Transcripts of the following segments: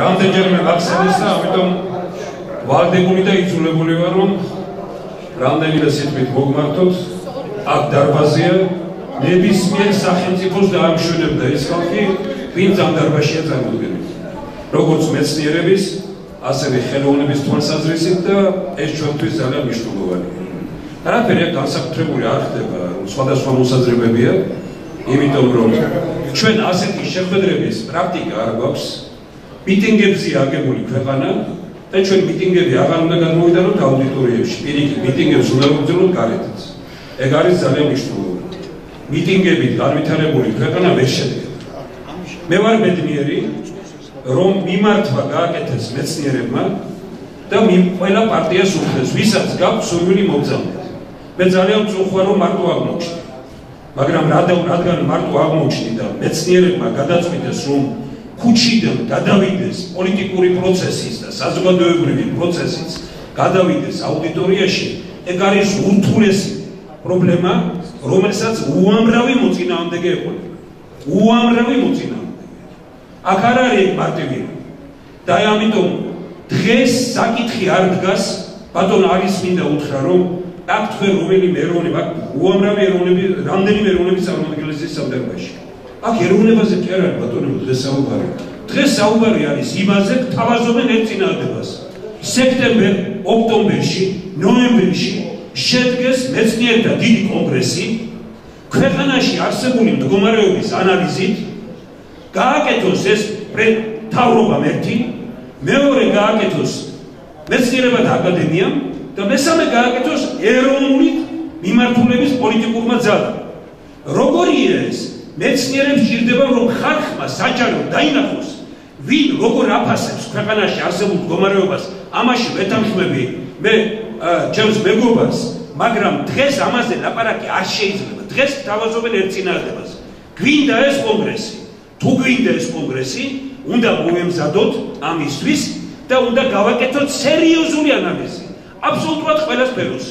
რამდენჯერმე გახსენეს და ამიტომ ვალდებული და იძულებული ვარ რომ რამდენიმე სიტყვით მოგმართოთ. აქ დარბაზია. ნებისმიერ სახელმწიფოს დაამშვენებდა ეს ხალხი. ვინც ამ დარბაზშია წარმოდგენილი როგორც მეცნიერების ასევე ხელოვნების თვალსაზრისით და ეს ჩვენთვის ძალიან მნიშვნელოვანია არაფერი აქ განსაკუთრებული არ ხდება სხვადასხვა მოსაზრებებია იმიტომ რომ ჩვენ ასეთი შეხვედრების პრაქტიკა არ გვაქვს მიტინგებზე აგებული ქვეყანა და ჩვენ მიტინგები აღარ უნდა გადმოვიდანოთ აუდიტორიებში პირიქით მიტინგებს უნდა ვგრძელოთ გარეთაც. ეგ არის ძალიან მნიშვნელოვანი. მიტინგებით განვითარებული ქვეყანა ვერ შედგება. მე ვარ ბედნიერი რომ მიმართვა გააკეთეს მეცნიერებმა და ყველა პარტიას უხდეს ვისაც გაქვს სურვილი მოგზავნოთ მე ძალიან წუხვა რომ მარტო აღმოჩნდი მაგრამ რადგან მარტო აღმოჩნდი და მეცნიერებმა გადაწყვიტეს რომ ქუჩიდან გადავიდეს პოლიტიკური პროცესის და საზოგადოებრივი პროცესის გადავიდეს აუდიტორიაში ეგ არის ურთულესი პრობლემა რომელსაც უამრავი მოწინააღმდეგე ეყოლება უამრავი მოწინააღმდეგე. აქ არ არის მარტივი და ამიტომ დღეს საკითხი არ დგას ბატონ არის მინდა უთხრა რომ აქ თქვენ რომელიმე ეროვნება უამრავი ეროვნები რამდენი ეროვნების წარმომადგენლები სამდებაში აქ ეროვნებაზე კი არა ბატონო დღეს საუბარი დღეს საუბარი არის იმაზე თავაზობენ ეწინააღმდეგას სექტემბერ ოქტომბერში ნოემბერში შედგეს მეცნიერთა დიდი კონგრესი ქვეყანაში არსებული მდგომარეობის ანალიზით გააკეთოს ეს თავრობამ ერთი მეორე გააკეთოს მეცნიერებათა აკადემიამ და მესამე გააკეთოს ეროვნული მიმართულების პოლიტიკურმა ძალამ. როგორია ეს? მეცნიერებს ჭირდება რომ ხალხმა საჯარო დაინახოს. ვინ როგორ აფასებს ქვეყანაში არსებულ მდგომარეობას? ამაში ვეთანხმები მე ჩემს მეგობარს მაგრამ დღეს ამაზე ლაპარაკი არ შეიძლება. დღეს თავაზობენ ერწინააღმდეგას გვინდა ეს კონგრესი? თუ გვინდა ეს კონგრესი უნდა მოვემზადოთ ამისთვის და უნდა გავაკეთოთ სერიოზული ანალიზი. აბსოლუტურად ყველა სფეროს.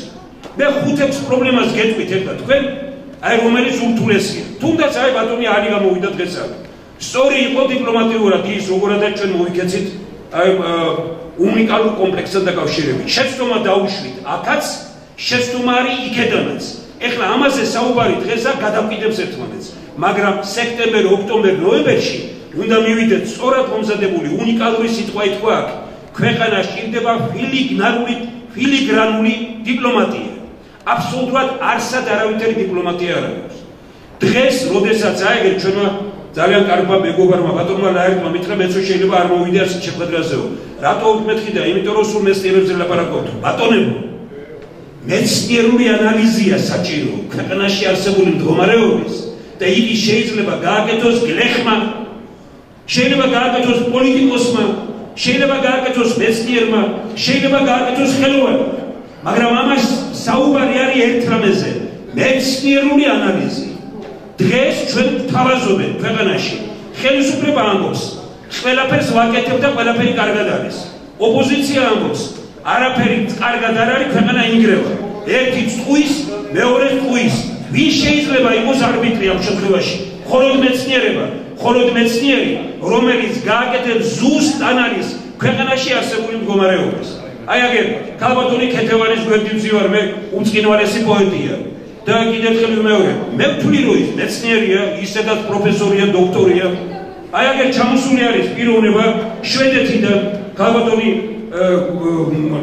მე ხუთებს პრობლემას გეტყვით ერთად თქვენ, აი რომელიც ურთულესია. თუნდაც აი ბატონი ალი გამოვიდა დღეს აქ. სწორი იყო დიპლომატიურად ის როგორადაც ჩვენ მოვიქეცით აი უნიკალურ კომპლექსთან დაკავშირებით. შეცდომა დაუშვით აქაც, შეცდომა არის იქედანაც. ეხლა ამაზე საუბარი დღეს აქ გადავკიდებს ერთმანეთს. მაგრამ სექტემბერ, ოქტომბერ, ნოემბერში უნდა მივიდეთ სწორად მომზადებული უნიკალური სიტყვა ითქვა აქ. ქვეყანა სჭირდება ფილიგნარული ფილიგრანული დიპლომატია. აბსოლუტურად არსად არავითარი დიპლომატია არ აქვს. დღეს, როდესაც აიგე ჩვენმა ძალიან კარგმა მეგობარმა ბატონმა ლაერტმა მითხრა მეც შეიძლება არ მოვიდე ასეთ შეხვედრაზეო. რატო უკმეთქი და იმიტომ რომ სულ მეცნიერებზე ლაპარაკობთ. ბატონებო მეცნიერული ანალიზია საჭირო ქვეყანაში არსებული მდგომარეობის და იგი შეიძლება გააკეთოს გლეხმა შეიძლება გააკეთოს პოლიტიკოსმა შეიძლება გააკეთოს მეცნიერმა, შეიძლება გააკეთოს ხელოვანმა, მაგრამ ამას საუბარი არის ერთ რამეზე, მეცნიერული ანალიზი. დღეს ჩვენ თავაზობენ ქვეყანაში ხელისუფლება ამბობს, ყველაფერს ვაკეთებ და ყველაფერი კარგად არის. ოპოზიცია ამბობს, არაფერი კარგად არ არის, ქვეყანა ინგრევა. ერთი წუის, მეორე წუის. ვის შეიძლება იყოს არბიტრი ამ შემთხვევაში? ხოლოდ მეცნიერება, ხოლოდ მეცნიერი, რომელიც გააკეთებს ზუსტ ანალიზს ქვეყანაში არსებული მდგომარეობის. აი აგერ ქალბატონი ქეთევანის გვერდივზი ვარ მე უწყინვალესი პოეტია. და კიდევ ხელი მეორე, მე ვთვლი რომ ის მეცნიერია, ისედაც პროფესორია, დოქტორია. აი აგერ ჩამოსული არის პიროვნება შვედეთიდან ქალბატონი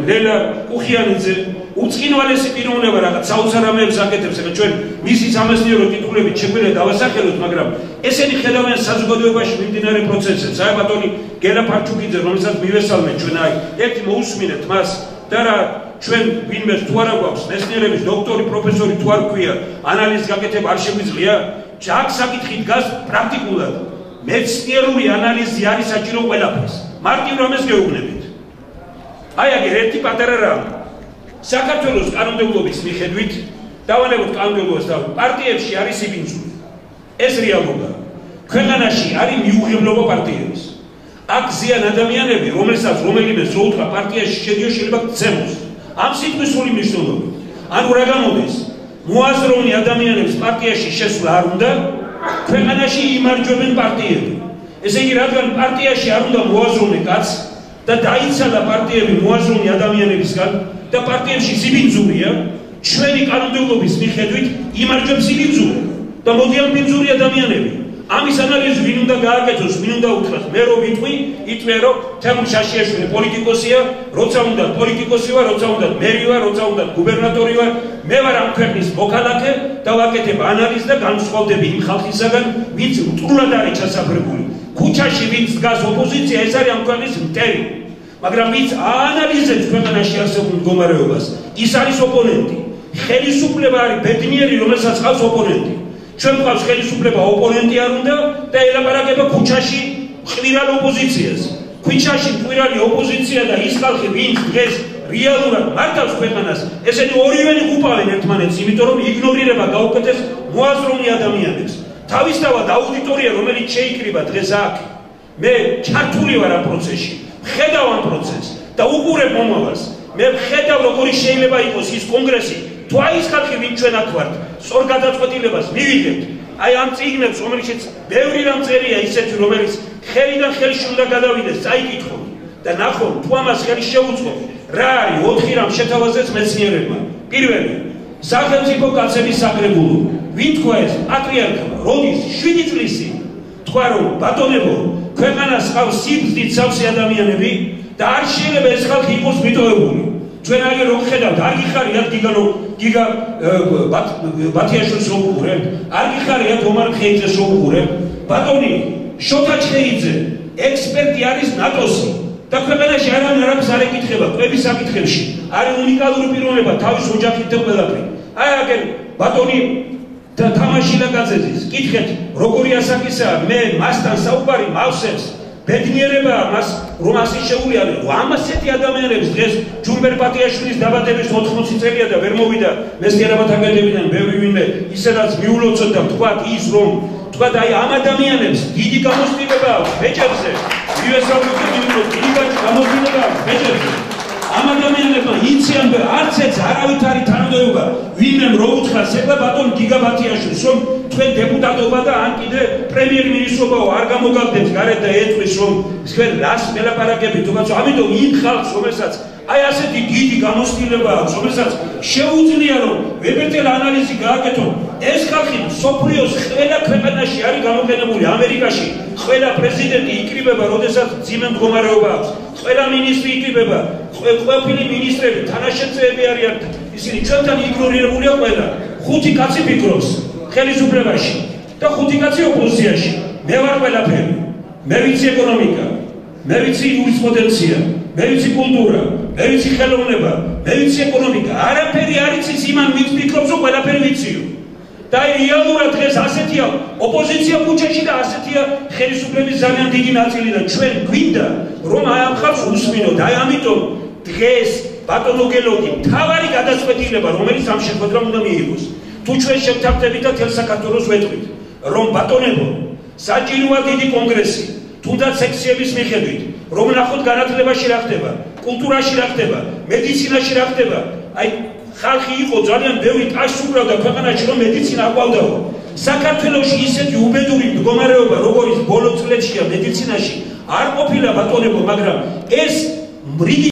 ლელა კუხიანიძე უცხინვალესი პიროვნება რაღაც საოცარამეებს აკეთებს ახლა ჩვენ მისი სამეცნიერო ტიტულებით შეგვიძლია დავასახელოთ მაგრამ ესენი ხედავენ საზოგადოებაში მიმდინარე პროცესებს აი ბატონი გელა ფარჩუკიძე რომელსაც მივესალმეთ ჩვენ აი ერთი მოусმინეთ მას და რა ჩვენ ვინმე თუ არა გვაქვს მეცნიერების დოქტორი პროფესორი თუ არ ქვია ანალიზს გაკეთება არ შეგვიძლია. ჯაკ საკითხი დგას პრაქტიკულად. მეცნიერული ანალიზი არის საჭირო ყველაფერს. მარტივ რამეს გეუბნებით. აი აგერ ერთი პატარა რამ საქართველოს კანონმდებლობის მიხედვით დავანებოთ კანონმდებლობას და პარტიებში არის იბინძური. ეს რეალობა. ქვეყანაში არის მიუღებლობა პარტიების. აქ ზიან ადამიანები, რომელსაც რომელიმე ზოუთრა პარტიაში შედიო შეიძლება გცემოს. ამ სიტყვის სული მნიშვნელობა. ანუ რა გამოდის? მოაზროვნე ადამიანებს პარტიაში შესვლა არ უნდა, ქვეყანაში იმარჯვებენ პარტიები. ესე იგი რადგან პარტიაში არ უნდა მოაზროვნე კაც და დაიცალა პარტიები მოაზროვნე ადამიანებისგან და პარტიებში სიბინძურია ჩვენი კანონმდებლობის მიხედვით იმარჯვებს სიბინძურე და მოდიან ბინძური ადამიანები ამის ანალიზი ვინ უნდა გააკეთოს, ვინ უნდა უთხრას? მე რო ვიტყვი, იტყვე რომ თემურ შაშიაშვილი პოლიტიკოსია, როცა უნდა პოლიტიკოსი ვარ, როცა უნდა მერი ვარ, როცა უნდა გუბერნატორი ვარ, მე ვარ ამ ქვეყნის მოქალაქე და ვაკეთებ ანალიზს და განსხვავდები იმ ხალხისაგან, ვინც მტრულად არის ჩასაფრებული. ქუჩაში ვინც დგას ოპოზიცია, ეს არის ამ ქვეყნის მტერი. მაგრამ ვინც აანალიზებს ქვეყანაში არსებულ მდგომარეობას, ის არის ოპონენტი. ხელისუფლება არის ბედნიერი, რომელსაც ყავს ოპონენტი. ჩვენ ყავს ხელისუფლება ოპონენტი არ უნდა და ელაპარაკება ქუჩაში ყვირალ ოპოზიციას. ქუჩაში ყვირალი ოპოზიცია და ის ხალხი ვინც დღეს რეალურად მართავს ქვეყანას, ესენი ორივენი უყავენ ერთმანეთს, იმიტომ რომ იგნორირება გაუკეთეს მოაზროვნე ადამიანებს. თავისთავად აუდიტორია რომელიც შეიკრიბა დღეს აქ მე ჩართული ვარ ამ პროცესში. ხედავ ამ პროცესს და უყურებ მომავალს. მე ხედავ როგორი შეიძლება იყოს ის კონგრესი თუ აი ეს ხალხი ვინ ჩვენ აქ ვართ სწორ გადაწყვეტილებას მივიღებთ აი ამ წიგნებს რომელშიც ბევრი რამ წერია ისეთი რომელიც ხელიდან ხელში უნდა გადავიდეს წაიკითხო. და ნახო თუ ამას ხელი შეუწყო რა არის ოთხი რამ შეთავაზეს მეცნიერებმა? პირველი სახელმწიფო კაცების საკრებულო. ვინ თქვა ეს პატრიარქმა როდის 7 წლისი? თქვა რომ ბატონებო ქვეყანას ყავს სიბზნით სავსე ადამიანები და არ შეიძლება ეს ხალხი იყოს მიტოვებული. ჩვენ აი რო ხედავთ არ გიხარია გიგანო გიგა რო უყურებ არ გიხარია თომარ ხეიძეს რო უყურებ. ბატონი შოთა ჩხეიძე ექსპერტი არის ნატოსი და ქვეყანაში არამე არაფერს არ ეკითხება ყვების საკითხებში. არის უნიკალური პიროვნება თავის ოჯახით და ყველაფერი. აი აგერ ბატონი და თამაში ლაგაძეძის კითხეთ როგორი ასაკისაა? მე მასთან საუბარი მავსებს. ბედნიერება მას რომ ასე შეულიალე ამასეთი ადამიანების დღეს ჯურბერ პატიაშვილის დაბადების 80 წელია და ვერ მოვიდა. მესტიარებათ აკადემიიდან ბევრი ვინმე ისედაც მიულოცოთ და თქვათ ის რომ თქვათ აი ამ ადამიანებს დიდი გამოსტილება აქვს ბეჭებზე. იესაუბრეთ იმიტომ დიდი გამოსტილება აქვს ბეჭებზე ამ ადამიანებმა იციან და არც ეს არავით არის თანამდებობა. ვინმე რო უთხრას ეხლა ბატონ გიგაბათიაშვილს რომ თქვენ დეპუტატობა და ან კიდე პრემიერ-მინისტრობაო არ გამოგაგდებს გარეთ და ეთქვის რომ თქვენ რას მელაპარაკებით. თუმცა ამიტომ იმ ხალხს რომელსაც აი ასეთი დიდი გამოსtildeება აქვს რომელსაც შეუძლია რომ ვებერტელ ანალიზი გააკეთონ ეს ხალხი სოფრიოს ყველა ქვეყანაში არის გამოყენებული ამერიკაში ყველა პრეზიდენტი იკრიბება როდესაც ძიმე მდგომარეობა აქვს. ყველა მინისტრი იკრიბება. ყველაფერი მინისტრები თანაშემწეები არიან. ისინი ჩვენთან იგნორირებულია ყველა. ხუთი კაცი ფიქრობს ხელისუფლებაში და ხუთი კაცი ოპოზიციაში. მე ვარ ყველაფერი. მე ვიცი ეკონომიკა. მე ვიცი იურისპრუდენცია მე ვიცი კულტურა. მე ვიცი ხელოვნება. მე ვიცი ეკონომიკა. არაფერი არ იცის იმან ვინც ფიქრობს რომ ყველაფერი ვიციო და რეალურად დღეს ასეთია ოპოზიცია ქუჩაში და ასეთია ხელისუფლების ძალიან დიდი ნაწილი და ჩვენ გვინდა რომ აი ამ ხალხს უსმინოთ. აი ამიტომ დღეს ბატონო გელოგი თავარი გადაწყვეტილება რომელიც ამ შეხვედრამ უნდა მიიღოს თუ ჩვენ შევთავაზებით და თელ საქართველოს ვეტყვით რომ ბატონებო საჭიროა დიდი კონგრესი თუნდაც სექციების მიხედვით რომ ნახოთ განათლებაში რა ხდება კულტურაში რა ხდება მედიცინაში რა ხდება. აი ხალხი იყო ძალიან ბევრი ტაშს უკრავდა ქვეყანაში რომ მედიცინა აყვავდაო საქართველოში ისეთი უბედური მდგომარეობა როგორიც ბოლო წლებშია მედიცინაში არ ყოფილა ბატონებო მაგრამ ეს რიგი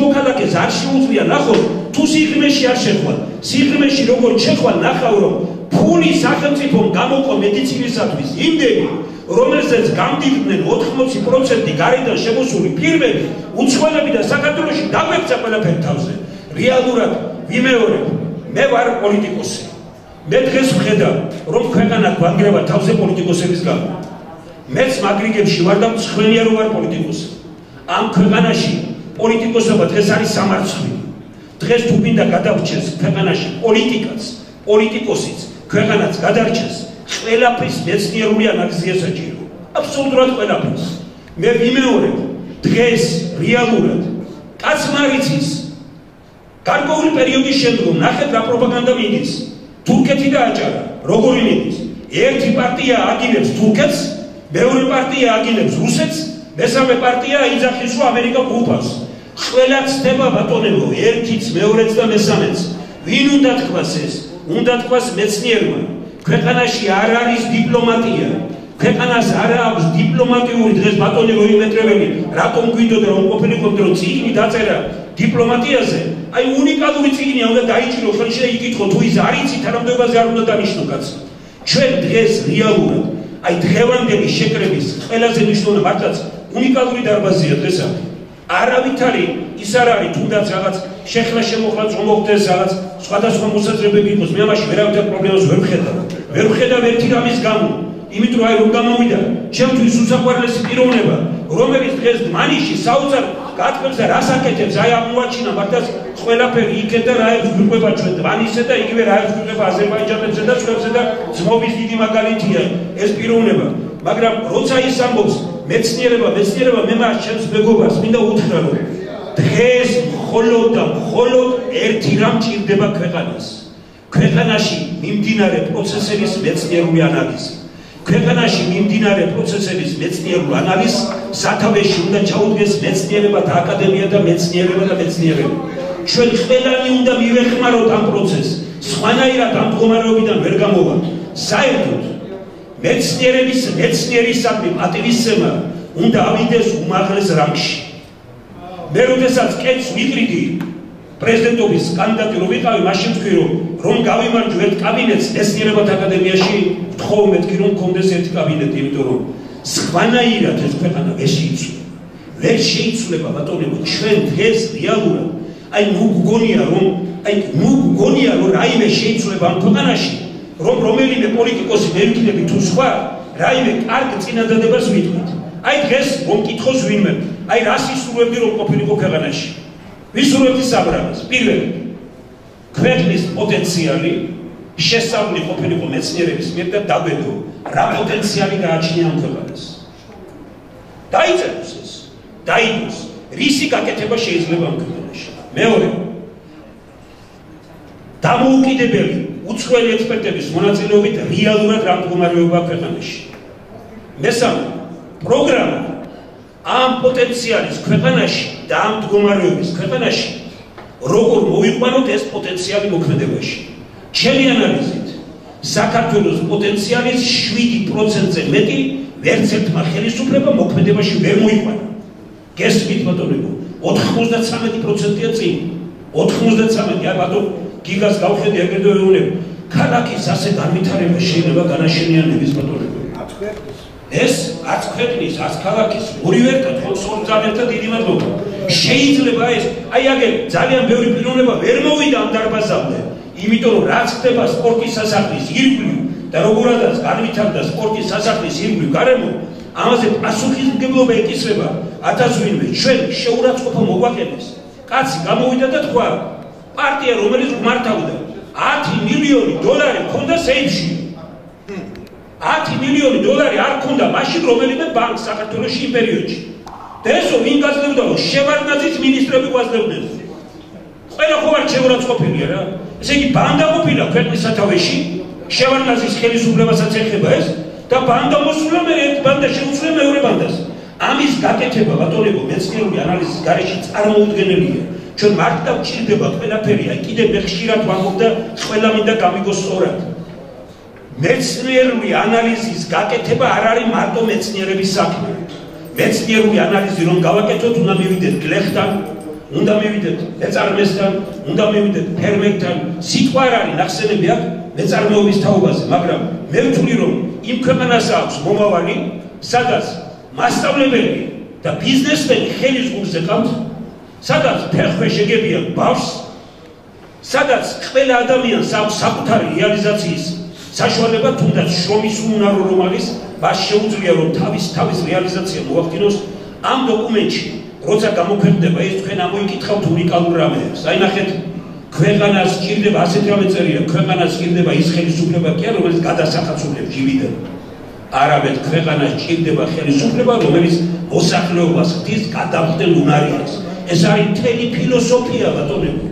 მოქალაქეს არ შეუძლია. ნახოთ თუ სიღრმეში არ შეხვალ სიღრმეში როგორ შეხვალ ნახავ რომ ფული სახელმწიფომ გამოყო მედიცინისათვის იმდენი რომელზეც გამდიდნენ 80% გარედან შემოსული ფირმები უცხოელები და საქართველოში დაგვექცა ყველაფერი თავზე. რეალურად ვიმეორებ მე ვარ პოლიტიკოსი. მე დღეს ვხედავ რომ ქვეყანა გვანგრევა თავზე პოლიტიკოსების გამო. მეც მაგრიგებში ვარ და მსხვენია რომ ვარ პოლიტიკოსი. ამ ქვეყანაში პოლიტიკოსობა დღეს არის სამარცხვი. დღეს თუ მინდა გადავრჩეს ქვეყანაში პოლიტიკაც პოლიტიკოსიც ქვეყანაც გადარჩეს ყველაფრის მეცნიერული ანალიზია საჭირო. აბსოლუტურად ყველაფრის. მე ვიმეორებ დღეს რეალურად კაცმარიცის გარკვეული პერიოდის შემდგომ ნახეთ რა პროპაგანდა მიდის. თურქეთი და აჭარა როგორი მიდის? ერთი პარტია აგინებს თურქეთს მეორე პარტია აგინებს რუსეთს მესამე პარტია იძახის რომ ამერიკა გუფას ყველა ცდება ბატონებო ერთიც მეორეც და მესამეც. ვინ უნდა თქვას ეს? უნდა თქვას მეცნიერმა. ქვეყანაში არ არის დიპლომატია. ქვეყანას არ აქვს დიპლომატიური დღეს ბატონი როიმეტრეველი რატომ გვიდოდა რომ ყოფილიყო რომ წიგნი დაწერა დიპლომატიაზე. აი უნიკალური წიგნია უნდა დაიჭირო ხელში და იკითხო თუ ის არ იცით თანამდებობაზე არ უნდა დანიშნო კაცი ჩვენ დღეს რეალურად აი დღევანდელი შეკრების ყველაზე მნიშვნელოვანი მართლაც უნიკალური დარბაზია დღესა არავითარი ის არ არის თუნდაც რაღაც შეხლა შემოხლა წომოხდეს რაღაც სხვადასხვა მოსაზრებები იყოს მე ამაში ვერავითარ პრობლემას ვერ ვხედავ. ვერ ვხედავ ერთი რამის გამო. იმიტომ აი რომ გამოვიდა ჩემთვის უსაყვარლესი პიროვნება რომელიც დღეს მანიში საოცარ გათქმებს და რას აკეთებს აი აღმოაჩინა მართლაც ყველაფერი იქეთ და რაებს გვიყვება ჩვენ დვანისე და იგივე რაებს გვიყვება აზერბაიჯანეთზე და ჩვენზე და ძმობის დიდი მაგალითია. ეს პიროვნება. მაგრამ როცა ის ამბობს მეცნიერება მეცნიერება მე მას ჩემს მეგობარს მინდა უთხრა რომ დღეს მხოლოდ და მხოლოდ ერთი რამ ჭირდება ქვეყანას. ქვეყანაში მიმდინარე პროცესების მეცნიერული ანალიზი ქვეყანაში მიმდინარე პროცესების მეცნიერულ ანალიზს სათავეში უნდა ჩაუდგეს მეცნიერებათა აკადემია და მეცნიერება და მეცნიერება. ჩვენ ყველანი უნდა მივეხმაროთ ამ პროცესს. სხვანაირად ამ მდგომარეობიდან ვერ გამოვა. საერთოდ მეცნიერების მეცნიერისადმი პატივისცემა უნდა ავიდეს უმაღლეს რანგში. მე როდესაც კეთს ვიყრიდი პრეზიდენტობის კანდიდატი რომ ვიყავი, მაშინ თქვი რომ რომ გავიმარჯვე ერთ კაბინეტს მეცნიერებათა აკადემიაში თხოვ მეთქი რომ კონდეს ერთი კაბინეტი, იმიტომ რომ სხვანაირად ეს ქვეყანა ვერ შეიცვლება. ვერ შეიცვლება ბატონებო, ჩვენ დღეს რეალურად აი ნუ გგონია რომ აი ნუ გგონია რომ რაიმე შეიცვლება ამ ქვეყანაში, რომ რომელიმე პოლიტიკოსი მერკინები თუ სხვა რაიმე კარგ წინადადებას მიტყვით. აი დღეს რომ კითხოს ვინმე, აი რას ისურვებდი რომ ყოფილიყო ქვეყანაში? ვისურვებდი საბრალოს. პირველი ქვეყნის პოტენციალი შესწავლილი ყოფილიყო მეცნიერების მიერ და დაბედო რა პოტენციალი გააჩნია ამ ქვეყანას. დაიწეროს ეს. დაიგოს რისი გაკეთება შეიძლება ამ ქვეყანაში. მეორე დამოუკიდებელი უცხოელი ექსპერტების მონაწილეობით რეალურად რა მდგომარეობა ქვეყანაში. მესამე პროგრამა ამ პოტენციალის ქვეყანაში და ამ მდგომარეობის ქვეყანაში როგორ მოიყვანოთ ეს პოტენციალი მოქმედებაში. ჩემი ანალიზით საქართველოს პოტენციალის 7%-ზე მეტი ვერც ერთმა ხელისუფლება მოქმედებაში ვერ მოიყვანა. გესმით ბატონებო, 93%-ია წინ. 93, აი ბატონ გიგას გავხედე ეგრევე ეუბნებ. ქალაქის ასე განვითარება შეიძლება განაშენიანების ბატონებო. ეს არც ქვეყნის, არც ქალაქის ორივე ერთად ხო სოციალთა დიდი მადლობა. შეიძლება ეს აი აგერ ძალიან ბევრი პიროვნება ვერ მოვიდა ამ დარბაზამდე. იმიტომ რომ რაც ხდება სპორტის სასახლის ირგვლივ და როგორადაც განვითარდა სპორტის სასახლის ირგვლივ გარემო ამაზე პასუხისმგებლობა ეკისრება ათასვინვე. ჩვენ შეურაცხყოფა მოგვაკეთეს კაცი გამოვიდა და თქვა პარტია რომელიც მართავდა 10 მილიონი დოლარი ქონდა სეიფში 10 მილიონი დოლარი არ ქონდა მაშინ რომელიმე ბანკ საქართველოს იმ პერიოდში ესო ვინ გაძლევდა რომ შევარდნაძის მინისტრები გვაძლევდნენ ყველა ხო არ შეურაცხყოფილია რა. ესე იგი ბანდა ყოფილა ქვეყნის სათავეში შევარდნაძის ხელისუფლებასაც ეხება ეს და ბანდა მოსულა მე ერთ ბანდა შეუძლია მეორე ბანდას. ამის გაკეთება ბატონებო მეცნიერული ანალიზის გარეშე წარმოუდგენელია. ჩვენ მარტო გვჭირდება ყველაფერი აი კიდე მე ხშირად ვამბობ და ყველა მინდა გამიგოს სწორად. მეცნიერული ანალიზის გაკეთება არ არის მარტო მეცნიერების საქმე მეცნიერული ანალიზი რომ გავაკეთოთ უნდა მივიდეთ გლეხთან უნდა მივიდეთ მეწარმესთან, უნდა მივიდეთ ფერმერთან, სიტყვა არ არის ნახსენები აქ მეწარმეობის თაობაზე, მაგრამ მე ვთვლი რომ იმ ქვეყანას აქვს მომავალი, სადაც მასშტაბებელი და ბიზნესმენი ხელის გულზე ყავთ, სადაც ფერხე შეგებიან ბავშვს, სადაც ყველა ადამიანს აქვს საკუთარი რეალიზაციის საშუალება, თუნდაც შრომის უნარო რომ არის, მას შეუძლია რომ თავის თავის რეალიზაცია მოახდინოს ამ დოკუმენტში როცა გამოქვეყნდება ის თქვენ ამოიკითხავთ უნიკალურ რამეებს. აი ნახეთ, ქვეყანას ჭირდება ასეთი რამე წერია, ქვეყანას ჭირდება ის ხელისუფლება კი არა, რომელიც გადასახაცულებს ჯივიდან. არამედ ქვეყანას ჭირდება ხელისუფლება, რომელიც მოსახლეობას ხდის გადამხდელ უნარიანს. ეს არის მთელი ფილოსოფია ბატონებო.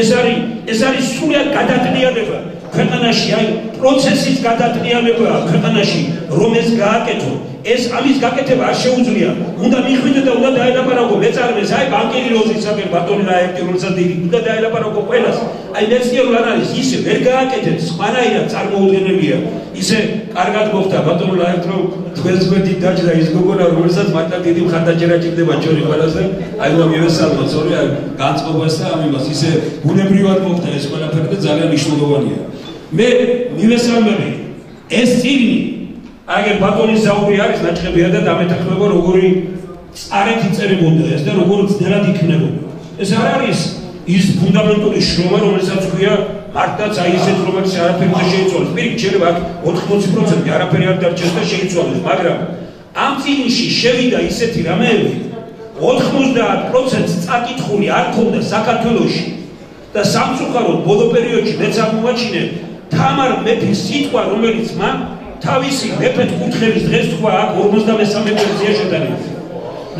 ეს არის ეს არის სრულად გადატრიალება. ქვეყანაში აი პროცესის გადატრიალებაა ქვეყანაში, რომ ეს გააკეთო. ეს ამის გაკეთება არ შეუძლია. უნდა მიხვიდე და უნდა დაელაპარაკო მეწარმეს, აი ბანკირი როზის საკერ ბატონი რა ერთი როცა დიდი, უნდა დაელაპარაკო ყველას. აი მეცნიერულ ანალიზს ისე ვერ გააკეთეთ, სხვანაირად წარმოუდგენელია. ისე კარგად მოხდა ბატონო ლაერტრო თქვენს გვერდით დაჭრა ის გოგონა რომელსაც მარტო დიდი მხარდაჭერა ჭირდება ჩვენი ყველაზე აი მე მივესალმო სწორი აი განწყობას და ამ იმას ისე ბუნებრივად მოხდა ეს ყველაფერი და ძალიან მნიშვნელოვანია მე მივესალმები ეს წიგნი აგერ ბატონის საუბრი არის ნაჭხებია და დამეთახმება როგორი წარეთი წერებოდა ეს და როგორ ძნელად იქნებოდა ეს არ არის ის ფუნდამენტური შრომა რომელსაც ქვია მარტაც აი ესეთ რომელიც არაფერი არ შეიცვალოს. პირიქით შეიძლება 80% არაფერი არ დარჩეს და შეიცვალოს, მაგრამ ამ წიგნში შევიდა ისეთი რამეები 90% წაკითხული არ ქონდა საქართველოში და სამწუხაროდ ბოლო პერიოდში მეც აღმოაჩინე თამარ მეფის სიტყვა რომელიც მან თავისი მეფეთ კურთხევის დღეს თქვა აქ 53 ვერსია შეტანილი.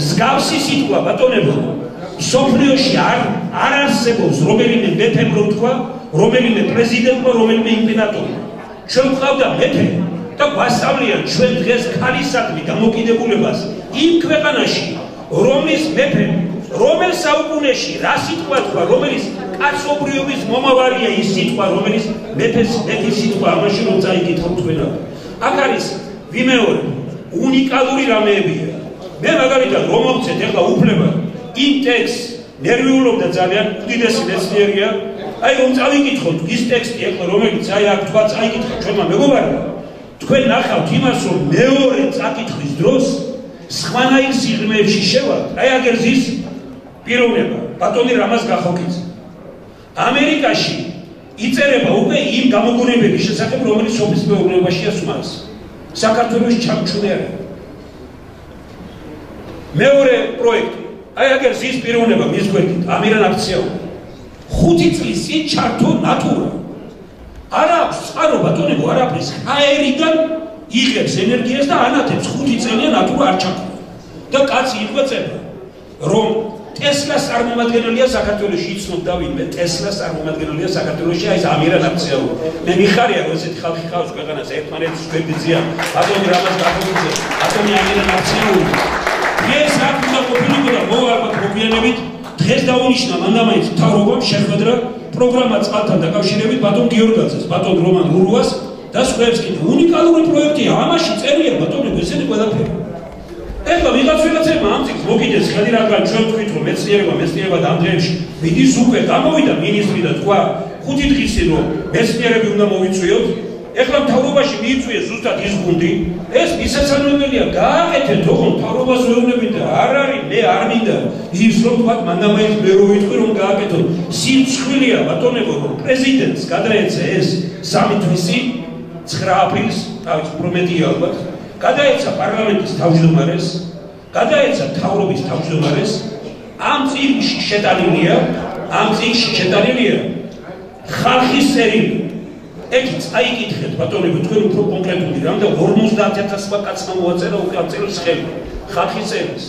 მსგავსი სიტყვა ბატონებო სოფლიოში არ არ არსებობს რომელიმე მეფემ რო თქვა რომელიმე პრეზიდენტმა, რომელიმე იმპერატორმა. ჩვენ ყავდა მეფე და გვასწავლია ჩვენ დღეს ქალისადმი დამოკიდებულებას იმ ქვეყანაში, რომლის მეფე, რომელ საუკუნეში რა სიტყვა თქვა, რომელიც კაცობრიობის მომავალია ის სიტყვა, რომელიც მეფეს მეფის სიტყვა ამაში რომ წაიკითხო თქვენა. აქ არის ვიმეორე უნიკალური რამეებია. მე მაგალითად რომ მომცეთ ახლა უფლება იმ ტექსტს ნერვიულობდა ძალიან უდიდესი მეცნიერია. აი რომ წავიკითხოთ ის ტექსტი ახლა რომელიც აი აქ თქვა წაიკითხა ჩვენმა მეგობარმა. თქვენ ნახავთ იმას რომ მეორე წაკითხვის დროს სხვანაირ სიღრმეებში შევა აი აგერ ზის პიროვნება. ბატონი რამას გახოკიც ამერიკაში იწერება უკვე იმ გამოგონებების შესახებ რომელიც სოფლის მეურნეობაშია სუმარს საქართველოს ჩამჩუნე მეორე პროექტი აი აგერ ზის პიროვნება მის გვერდით ამირან აქციაო ხუთი წლის წინ ჩართო ნატურა. არა აქვს წყარო ბატონებო, არაფრის. აერიდან იღებს ენერგიას და ანათებს ხუთი წელია ნატურა არ ჩართო. და კაცი იყვეწება, რომ ტესლას წარმომადგენელია საქართველოს იცნობ და ვინმე ტესლას წარმომადგენელია საქართველოს აი ეს ამირან აქციაო. მე მიხარია რომ ესეთი ხალხი ხავს ქვეყანას ერთმანეთის გვერდიძია. ბატონი რამას გახოქცე? ბატონი ამირან აქციაო. ეს აქ უნდა ყოფილიყო და მოვა ალბათ მოგვიანებით დღეს დაუნიშნა მანდამაინც თავრობამ შეხვედრა პროგრამა წყალთან დაკავშირებით ბატონ გიორგაძეს, ბატონ რომან რურუას და სხვაებს კიდე უნიკალური პროექტია. ამაში წერია ბატონო ესენი ყველაფერი. ეხლა ვიღაც ვიღაცებმა ამ წიგნს მოგიდეს ხელი რადგან ჩვენ თქვით რომ მეცნიერება მეცნიერება და ამ დღეებში მიდის უკვე გამოვიდა მინისტრი და თქვა ხუთი დღისი რომ მეცნიერები უნდა მოვიწვიოთ. ეხლა მთავრობაში მიიწვიეს ზუსტად ის გუნდი, ეს მისასალმებელია, გააკეთეთ თქო მთავრობას ვეუბნებით და არ არის, მე არ მინდა. ის რომ თქვა მანდამაის მე რო ვიტყვი რომ გააკეთო. სიმცხვილია ბატონებო, რომ პრეზიდენტს გადაეცა ეს სამი თვისი 9 აპრილს, თავის პრომეტია ალბათ, გადაეცა პარლამენტის თავმჯდომარეს, გადაეცა მთავრობის თავმჯდომარეს, ამ წიგნში შეტანილია, ამ წიგნში შეტანილია ხალხის წერილი. ეგ წაიკითხეთ ბატონები თქვენ უფრო კონკრეტული რამ და 50000-მა კაცმა მოაწერა უკვე ამ წელს ხელი ხალხის წერილს.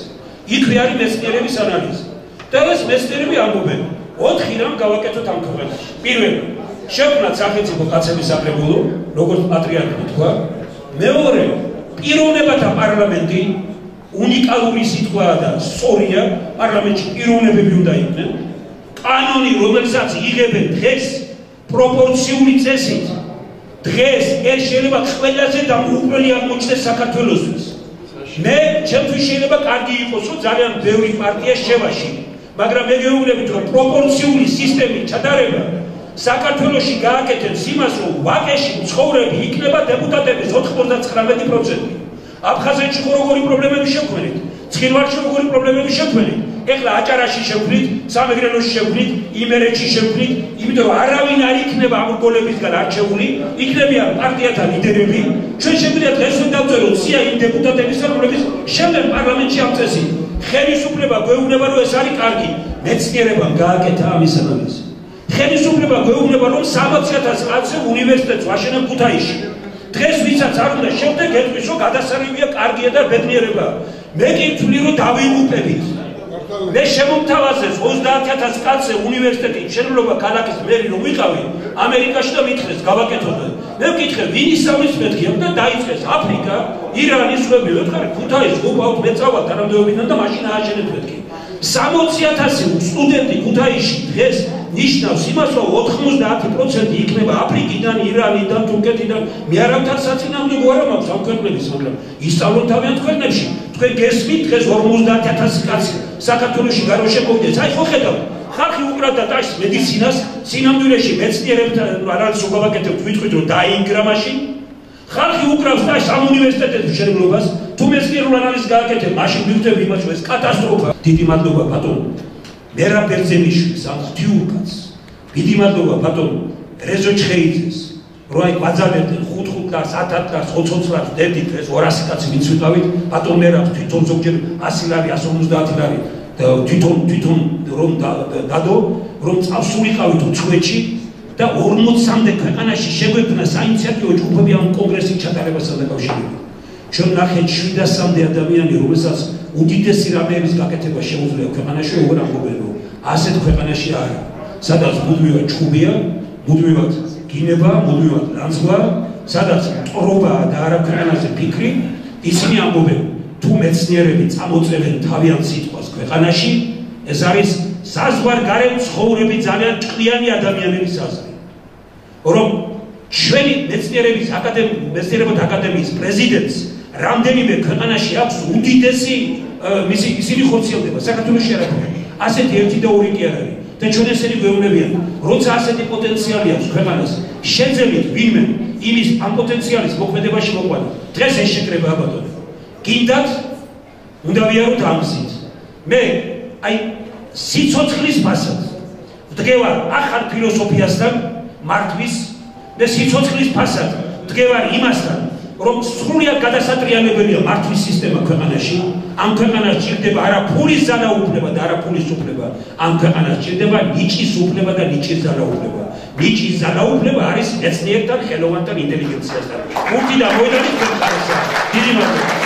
იქვე არის მეცნიერების ანალიზი. და ეს მეცნიერები ამბობენ 4 რამ გავაკეთოთ ამ ქვეყანაში. პირველი შექმნათ სახელმწიფო კაცების საკრებულო როგორც პატრიარქი თქვა. მეორე პიროვნებათა პარლამენტი უნიკალური სიტყვაა და სწორია პარლამენტში პიროვნებები უნდა იყვნენ კანონი რომელსაც იღებენ დღეს პროპორციული წესით დღეს ეს შეიძლება ყველაზე დამოუკვლელი აღმოჩნდეს საქართველოსთვის. მე ჩემთვის შეიძლება კარგი იყოს, რომ ძალიან ბევრი პარტია შევაში, მაგრამ მე გეუბნებით, რომ პროპორციული სისტემით ჩადარება საქართველოსში გააკეთებს იმას, რომ ვაკეში მცხოვრები იქნება დეპუტატების 99%. აფხაზეთში როგორი პრობლემები შექმნით? ცხინვალში როგორი პრობლემები შექმნით? ეხლა აჭარაში შევქმნით, სამეგრელოში შევქმნით, იმერეთში შევქმნით, იმიტომ რომ არავინ არ იქნება ამ გოლებისგან არჩეული, იქნებიან პარტიათა ლიდერები. ჩვენ შეგვიძლია დღეს რომ დავწეროთ სია იმ დეპუტატებისა, რომლებიც შემდეგ პარლამენტში ამწესին. ხელისუფლება გვეუბნება რომ ეს არის კარგი, მეცნიერებამ გააკეთა ამის ანალიზი. ხელისუფლება გვეუბნება რომ 60000 კაცი უნივერსიტეტს ვაშენა ქუთაისში. დღეს ვისაც არ უნდა შემდეგ ეთქვის რომ გადასარევია კარგია და ბედნიერება. მე კი ვთვლი რომ დავიღუპებით. მე შემომთავაზეს 30000 კაცზე უნივერსიტეტი შერულობა ქალაქის მერი რომ ვიყავი ამერიკაში და მითხეს გავაკეთოთ მე ვკითხე ვინ ისამის მეთქია და დაიწყეს აფრიკა ირანი სხვები ვეთქარი ქუთაის გუბავთ მეწავალ თანამდებობიდან და მაშინ ააშენეთ მეთქი 60000 სტუდენტი ქუთაისში დღეს ნიშნავს იმას, რომ 90% იქნება აფრიკიდან, ირანიდან, თურქეთიდან. მე არავითარ საწინააღმდეგო არ მაქვს ამ ქვეყნების, მაგრამ ისწავლონ თავიანთ ქვეყნებში. თქვენ გესმით დღეს 50000 კაცი საქართველოსში გარშემო მოვიდეს. აი ხო ხედავთ ხალხი უკრავდა ტაშს მედიცინას, სინამდვილეში მეცნიერებთან არ არის უგავაკეთებ თვითონ რომ დაინგრა მაშინ. ხალხი უკრავს ტაშს ამ უნივერსიტეტების შეგრობას, თუ მეცნიერულ ანალიზს გააკეთებ, მაშინ მივხვდები იმას, რომ ეს კატასტროფა. დიდი მადლობა ბატონო. მერა პერძენიშვილს ამ თიუკას. დიდი მადლობა ბატონო რეზო ჩხეიძეს. რო აი გვაძალებდნენ 5-5 ლარს, 10 ლარს, 20 ლარს დედით ეს 200 კაცი მიცვიტავით, ბატონო მერა თვითონ ზოგჯერ 100 ლარი, 150 ლარი. თვითონ თვითონ რომ დადო რომ წავსულიყავით უცხოეთში და 40-მდე ქვეყანაში შეგვექნა საინიციატივო ჯგუფები ამ კონგრესის ჩატარებასთან დაკავშირებით. ჩვენ ნახეთ 700-მდე ადამიანი, რომელსაც უდიდესი რამეების გაკეთება შეუძლია ქვეყანაში, როგორ ამბობენ, რომ ასეთ ქვეყანაში არის, სადაც მუდმივად ჩხუბია, მუდმივად გინება, მუდმივად რანძღვა, სადაც ტრობა და არა ქვეყანაზე ფიქრი, ისინი ამბობენ, თუ მეცნიერები წამოწევენ თავიანთ სიტყვას ქვეყანაში, ეს არის საზღვარგარეთ ცხოვრები ძალიან ჭკვიანი ადამიანების აზრი. რომ ჩვენი მეცნიერების აკადემიის მეცნიერებათა აკადემიის პრეზიდენტს რამდენიმე ქვეყანაში აქვს უდიდესი მისი ისინი ხორციელდება საქართველოსში არ არის. ასეთი ერთი და ორი კი არ არის. და ჩვენ ესენი გვეუბნებიან, როცა ასეთი პოტენციალი აქვს ქვეყანას, შეძენით ვინმე იმის ამ პოტენციალის მოქმედებაში მოყვანა. დღეს ეს შეკრება აბატონო. კიდათ უნდა ვიაროთ ამზით მე აი სიცოცხლის ფასად დგევარ ახალ ფილოსოფიასთან მართვის და სიცოცხლის ფასად დგევარ იმასთან რომ სრულიად გადასატრიალებელია მართვის სისტემა ქვეყანაში ამ ქვეყანას ჭირდება არა ფულის ძალაუფლება და არა ფულის უფლება ამ ქვეყანას ჭირდება ნიჭის უფლება და ნიჭის ძალაუფლება ნიჭის ძალაუფლება არის მეცნიერთან ხელოვანთან ინტელიგენციასთან. უთი და მოედანი ქვეყანასა. დიდი მადლობა.